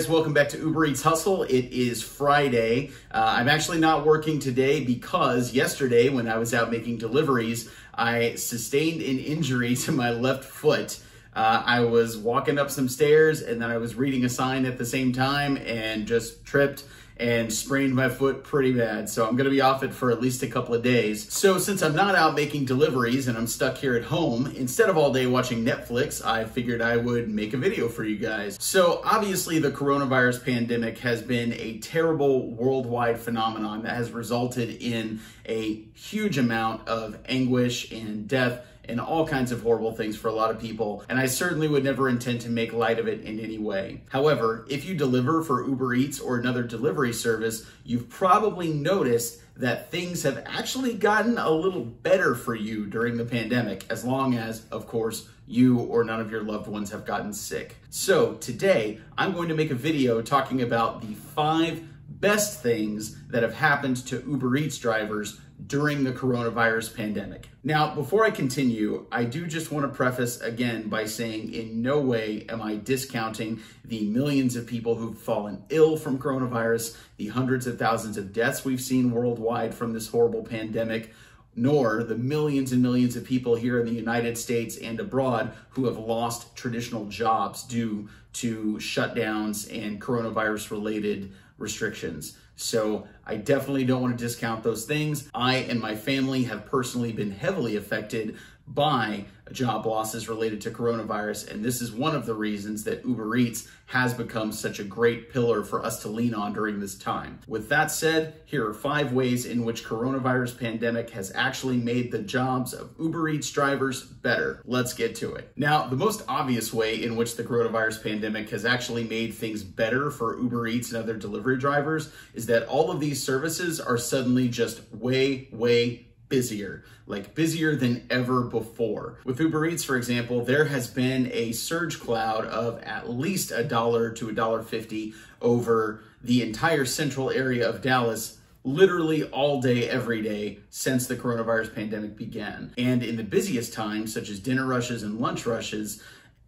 guys, welcome back to Uber Eats Hustle. It is Friday. Uh, I'm actually not working today because yesterday, when I was out making deliveries, I sustained an injury to my left foot. Uh, I was walking up some stairs and then I was reading a sign at the same time and just tripped and sprained my foot pretty bad. So I'm gonna be off it for at least a couple of days. So since I'm not out making deliveries and I'm stuck here at home, instead of all day watching Netflix, I figured I would make a video for you guys. So obviously the coronavirus pandemic has been a terrible worldwide phenomenon that has resulted in a huge amount of anguish and death and all kinds of horrible things for a lot of people, and I certainly would never intend to make light of it in any way. However, if you deliver for Uber Eats or another delivery service, you've probably noticed that things have actually gotten a little better for you during the pandemic, as long as, of course, you or none of your loved ones have gotten sick. So today, I'm going to make a video talking about the five best things that have happened to Uber Eats drivers during the coronavirus pandemic. Now, before I continue, I do just want to preface again by saying in no way am I discounting the millions of people who've fallen ill from coronavirus, the hundreds of thousands of deaths we've seen worldwide from this horrible pandemic, nor the millions and millions of people here in the United States and abroad who have lost traditional jobs due to shutdowns and coronavirus related restrictions. So I definitely don't want to discount those things. I and my family have personally been heavily affected by job losses related to coronavirus. And this is one of the reasons that Uber Eats has become such a great pillar for us to lean on during this time. With that said, here are five ways in which coronavirus pandemic has actually made the jobs of Uber Eats drivers better. Let's get to it. Now, the most obvious way in which the coronavirus pandemic has actually made things better for Uber Eats and other delivery drivers is that all of these services are suddenly just way, way busier, like busier than ever before. With Uber Eats, for example, there has been a surge cloud of at least a dollar to a dollar fifty over the entire central area of Dallas literally all day, every day since the coronavirus pandemic began. And in the busiest times, such as dinner rushes and lunch rushes,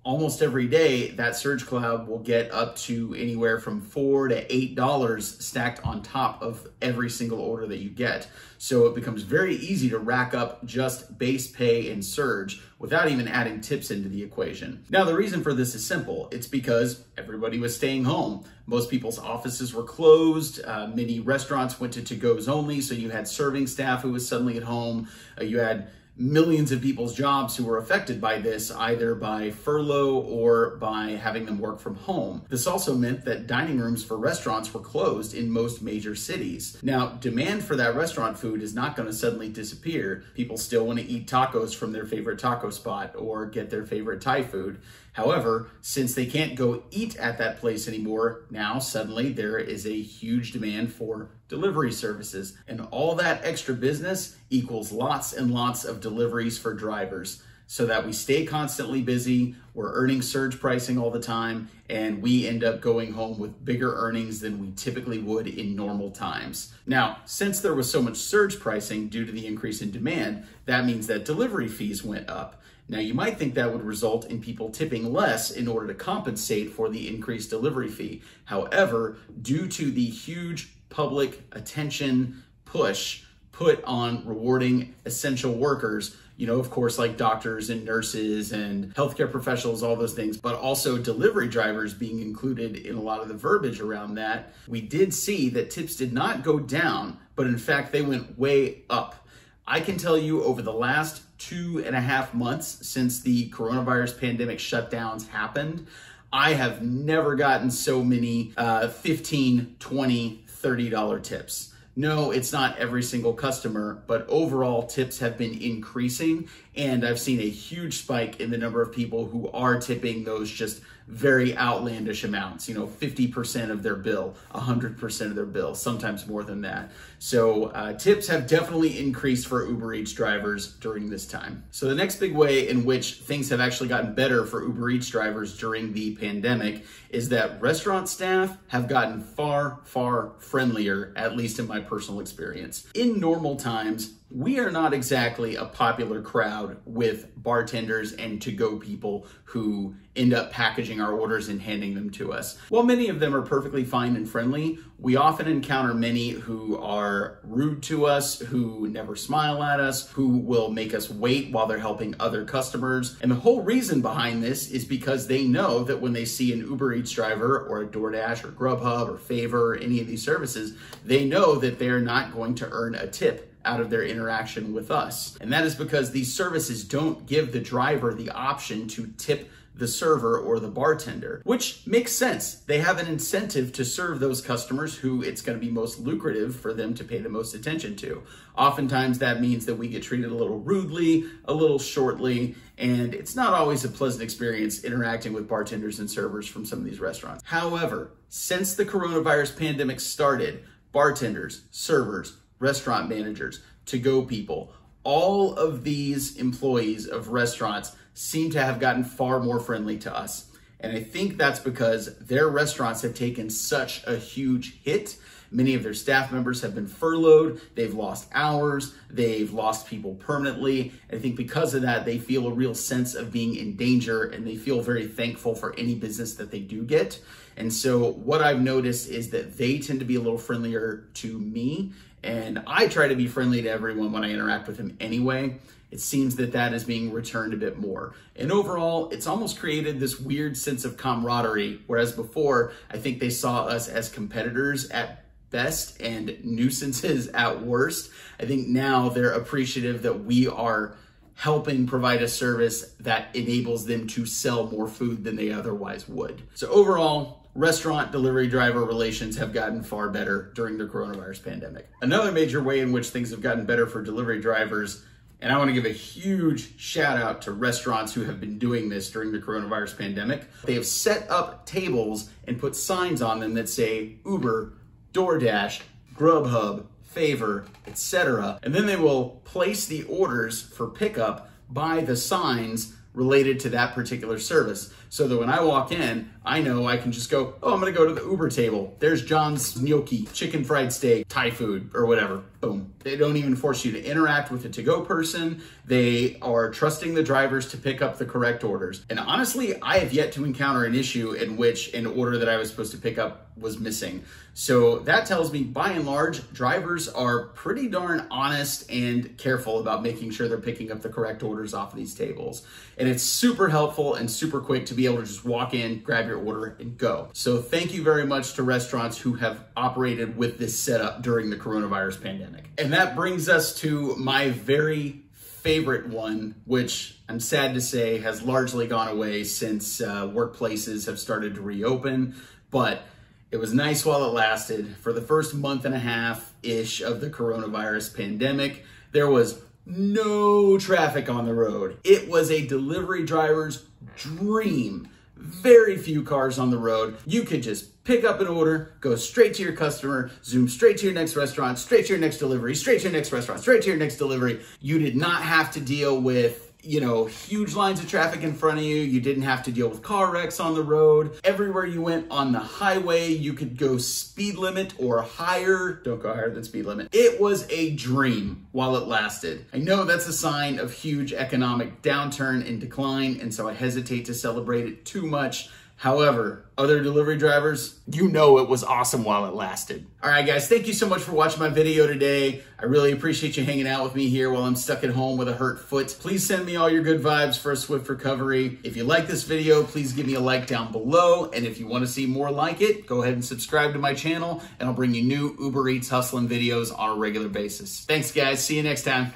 almost every day that surge cloud will get up to anywhere from four to eight dollars stacked on top of every single order that you get. So it becomes very easy to rack up just base pay and surge without even adding tips into the equation. Now the reason for this is simple. It's because everybody was staying home. Most people's offices were closed. Uh, many restaurants went to to-goes only. So you had serving staff who was suddenly at home. Uh, you had millions of people's jobs who were affected by this, either by furlough or by having them work from home. This also meant that dining rooms for restaurants were closed in most major cities. Now, demand for that restaurant food is not going to suddenly disappear. People still want to eat tacos from their favorite taco spot or get their favorite Thai food. However, since they can't go eat at that place anymore, now suddenly there is a huge demand for delivery services. And all that extra business equals lots and lots of deliveries for drivers so that we stay constantly busy, we're earning surge pricing all the time, and we end up going home with bigger earnings than we typically would in normal times. Now, since there was so much surge pricing due to the increase in demand, that means that delivery fees went up. Now, you might think that would result in people tipping less in order to compensate for the increased delivery fee. However, due to the huge public attention push put on rewarding essential workers, you know, of course, like doctors and nurses and healthcare professionals, all those things, but also delivery drivers being included in a lot of the verbiage around that, we did see that tips did not go down, but in fact, they went way up. I can tell you over the last two and a half months since the coronavirus pandemic shutdowns happened, I have never gotten so many uh, 15, 20, $30 tips. No, it's not every single customer, but overall tips have been increasing and I've seen a huge spike in the number of people who are tipping those just very outlandish amounts, you know, 50% of their bill, 100% of their bill, sometimes more than that. So uh, tips have definitely increased for Uber Eats drivers during this time. So the next big way in which things have actually gotten better for Uber Eats drivers during the pandemic is that restaurant staff have gotten far, far friendlier, at least in my personal experience. In normal times, we are not exactly a popular crowd with bartenders and to go people who end up packaging our orders and handing them to us. While many of them are perfectly fine and friendly, we often encounter many who are rude to us, who never smile at us, who will make us wait while they're helping other customers. And the whole reason behind this is because they know that when they see an Uber Eats driver or a DoorDash or Grubhub or Favor or any of these services, they know that they're not going to earn a tip out of their interaction with us. And that is because these services don't give the driver the option to tip the server or the bartender, which makes sense. They have an incentive to serve those customers who it's going to be most lucrative for them to pay the most attention to. Oftentimes that means that we get treated a little rudely, a little shortly, and it's not always a pleasant experience interacting with bartenders and servers from some of these restaurants. However, since the coronavirus pandemic started, bartenders, servers, restaurant managers, to go people. All of these employees of restaurants seem to have gotten far more friendly to us. And I think that's because their restaurants have taken such a huge hit. Many of their staff members have been furloughed, they've lost hours, they've lost people permanently. And I think because of that, they feel a real sense of being in danger and they feel very thankful for any business that they do get. And so, what I've noticed is that they tend to be a little friendlier to me and I try to be friendly to everyone when I interact with them anyway. It seems that that is being returned a bit more. And overall, it's almost created this weird sense of camaraderie, whereas before, I think they saw us as competitors at best and nuisances at worst. I think now they're appreciative that we are helping provide a service that enables them to sell more food than they otherwise would. So overall, restaurant delivery driver relations have gotten far better during the coronavirus pandemic. Another major way in which things have gotten better for delivery drivers, and I want to give a huge shout out to restaurants who have been doing this during the coronavirus pandemic. They have set up tables and put signs on them that say Uber, DoorDash, Grubhub, Favor, etc. And then they will place the orders for pickup by the signs related to that particular service. So that when I walk in, I know I can just go, oh, I'm gonna go to the Uber table. There's John's gnocchi, chicken fried steak, Thai food, or whatever. Boom. They don't even force you to interact with a to-go person. They are trusting the drivers to pick up the correct orders. And honestly, I have yet to encounter an issue in which an order that I was supposed to pick up was missing. So that tells me by and large, drivers are pretty darn honest and careful about making sure they're picking up the correct orders off of these tables. And it's super helpful and super quick to be able to just walk in, grab your order and go. So thank you very much to restaurants who have operated with this setup during the coronavirus pandemic. And that brings us to my very favorite one, which I'm sad to say has largely gone away since uh, workplaces have started to reopen, but it was nice while it lasted. For the first month and a half ish of the coronavirus pandemic, there was no traffic on the road. It was a delivery driver's dream very few cars on the road. You could just pick up an order, go straight to your customer, zoom straight to your next restaurant, straight to your next delivery, straight to your next restaurant, straight to your next delivery. You did not have to deal with you know, huge lines of traffic in front of you. You didn't have to deal with car wrecks on the road. Everywhere you went on the highway, you could go speed limit or higher. Don't go higher than speed limit. It was a dream while it lasted. I know that's a sign of huge economic downturn and decline, and so I hesitate to celebrate it too much. However, other delivery drivers, you know it was awesome while it lasted. All right, guys, thank you so much for watching my video today. I really appreciate you hanging out with me here while I'm stuck at home with a hurt foot. Please send me all your good vibes for a swift recovery. If you like this video, please give me a like down below. And if you want to see more like it, go ahead and subscribe to my channel and I'll bring you new Uber Eats hustling videos on a regular basis. Thanks, guys. See you next time.